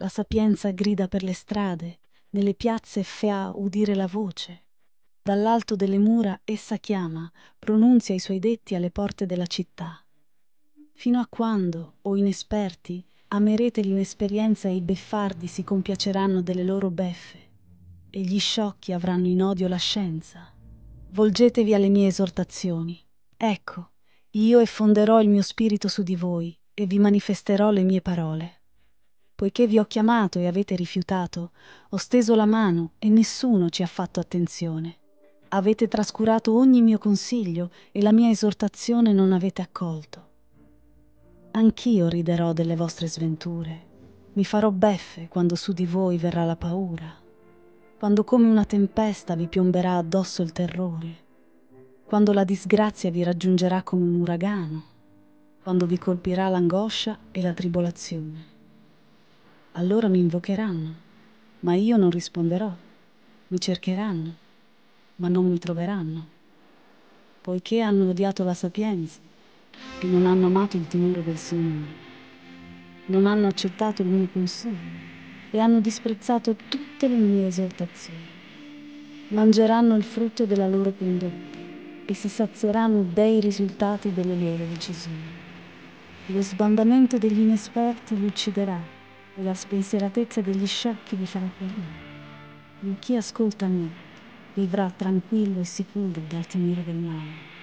La sapienza grida per le strade, nelle piazze fa udire la voce. Dall'alto delle mura essa chiama, pronunzia i suoi detti alle porte della città. Fino a quando, o inesperti, amerete l'inesperienza e i beffardi si compiaceranno delle loro beffe, e gli sciocchi avranno in odio la scienza? Volgetevi alle mie esortazioni. Ecco, io effonderò il mio spirito su di voi e vi manifesterò le mie parole. Poiché vi ho chiamato e avete rifiutato, ho steso la mano e nessuno ci ha fatto attenzione. Avete trascurato ogni mio consiglio e la mia esortazione non avete accolto. Anch'io riderò delle vostre sventure. Mi farò beffe quando su di voi verrà la paura, quando come una tempesta vi piomberà addosso il terrore, quando la disgrazia vi raggiungerà come un uragano, quando vi colpirà l'angoscia e la tribolazione. Allora mi invocheranno, ma io non risponderò. Mi cercheranno, ma non mi troveranno, poiché hanno odiato la sapienza e non hanno amato il timore del Signore. Non hanno accettato il mio consiglio e hanno disprezzato tutte le mie esortazioni. Mangeranno il frutto della loro condotta e si sazieranno dei risultati delle loro decisioni. Lo sbandamento degli inesperti li ucciderà e la spensieratezza degli sciocchi farà morire. Chi ascolta me vivrà tranquillo e sicuro dal timore del male.